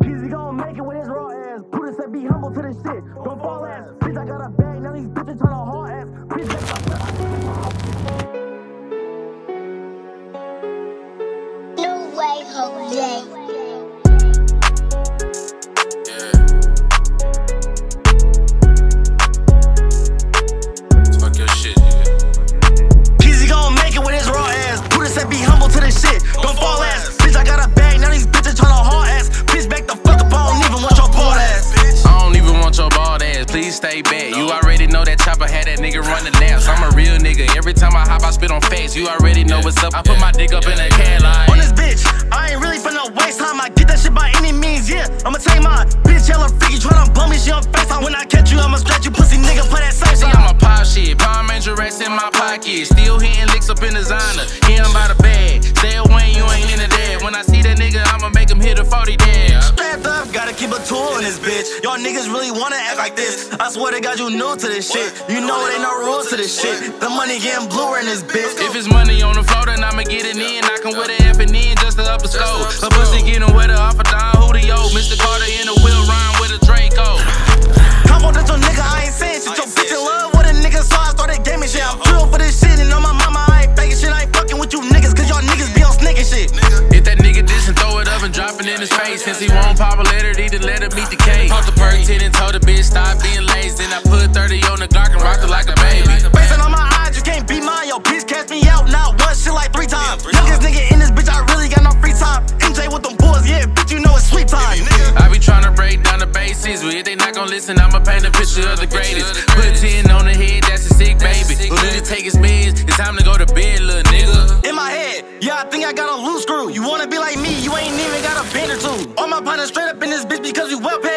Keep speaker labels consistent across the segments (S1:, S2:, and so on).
S1: Keezy gon' make it with his raw ass. Buddha said be humble to this shit. Don't fall ass. Bitch, I got a bag. Now these bitches tryna haul ass. Bitch,
S2: No way, Jose.
S3: Please stay back. You already know that chopper had that nigga running naps. I'm a real nigga. Every time I hop, I spit on face. You already know what's up. I put my dick up in a can line.
S1: On this bitch, I ain't really finna waste time. I get that shit by any means, yeah. I'ma take my bitch, yellow freaky, tryna bum me, she on FaceTime. When I catch you, I'ma scratch you, pussy nigga, put that same shit.
S3: I'm a pop shit. Palm Angel rest in my pocket. Still hitting licks up in designer. He ain't by the bag. Stay away, you ain't into that. When I see that nigga, I'ma make him hit a 40 dash.
S1: Bitch. Y'all niggas really wanna act like this. I swear to God, you new to this shit. You know it ain't no rules to this shit. The money getting bluer in this bitch.
S3: If it's money on the floor, then I'ma get it in. I can with an F and N just to up a score. A pussy getting wetter off a Don Julio. Mr. Carter in a wheel rhyme with a Draco.
S1: Come on, that's your nigga, I ain't saying shit. Your bitch in love with a nigga, so I started gaming shit. I'm real for this shit, and on my mama, I ain't faking shit. I ain't fucking with you niggas, cause y'all niggas be on sneaking shit.
S3: If that nigga diss and throw it up and drop it in his face. Since he want popularity, then let him 10 and told the bitch stop being lazy. Then I put 30 on the Glock and rocked it like a baby.
S1: Basing on my eyes, you can't beat mine. Yo, bitch cast me out, not once, shit like three times. Youngest nigga in this bitch, I really got no free time. MJ with them boys, yeah, bitch, you know it's sweet time.
S3: I be tryna break down the basics, but if they not gon' listen, I'ma paint a picture of the greatest. Put 10 on the head, that's a sick baby. Who need to take his meds? It's time to go to bed, little nigga.
S1: In my head, yeah, I think I got a loose screw. You wanna be like me, you ain't even got a bend or two. All my partners straight up in this bitch because we well paid.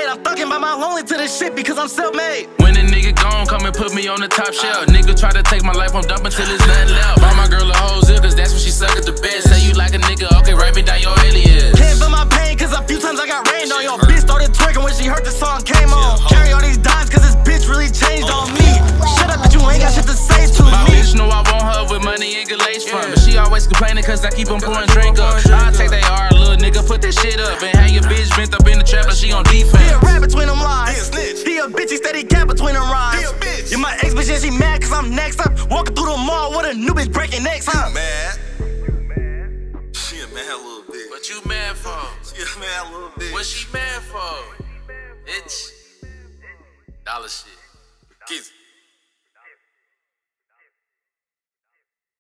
S1: I'm thugging by my lonely to this shit because I'm self made.
S3: When a nigga gone, come and put me on the top shelf. Nigga try to take my life, I'm dumping till there's nothing left. Buy my girl a whole zip, cause that's what she suck at the best. Say you like a nigga, okay, write me down your alias.
S1: Can't feel my pain cause a few times I got rained on. Your bitch started twerking when she heard the song came on. Carry all these dimes cause this bitch really changed on me. Shut up, but you ain't got shit to say to
S3: My
S1: me.
S3: bitch know I want her with money and galatians from But she always complaining cause I keep on pouring drink up. I take they hard, little nigga, put that shit up. And
S1: with a new bitch breaking necks, huh?
S4: mad. She a mad little bitch.
S3: What you mad for?
S4: She a mad little bitch.
S3: What she mad for? Bitch. Dollar shit.